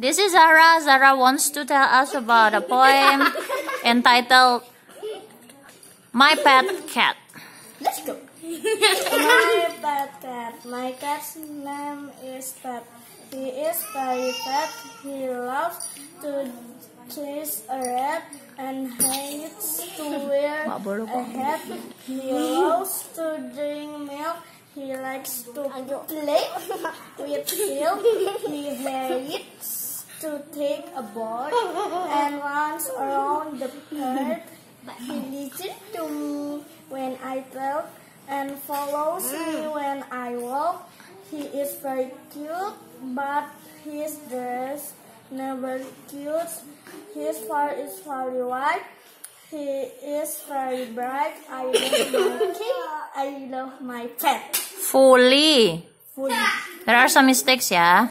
This is Zahra. Zahra wants to tell us about a poem entitled My Pet Cat. Let's go. my pet cat. My cat's name is Pet. He is very fat. He loves to chase a rat and hates to wear a hat. He loves to drink milk. He likes to play with silk. He hates to take a board and runs around the park. He listens to me when I talk and follows me when I walk. He is very cute, but his dress never cute. His fur is very white. He is very bright. I love my king. I love my pet. Fully. Fully. There are some mistakes ya.